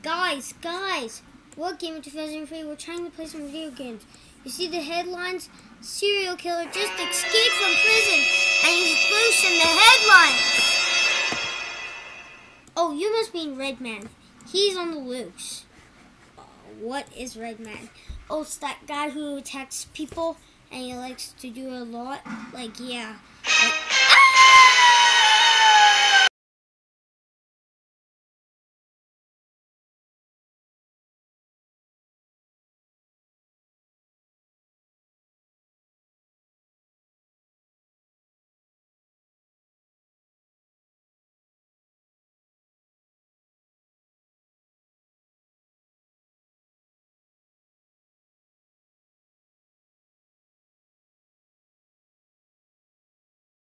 Guys, guys, what game of 2003? We're trying to play some video games. You see the headlines? Serial killer just escaped from prison and he's loose in the headlines. Oh, you must mean Redman. He's on the loose. Uh, what is Redman? Oh, it's that guy who attacks people and he likes to do a lot. Like, yeah.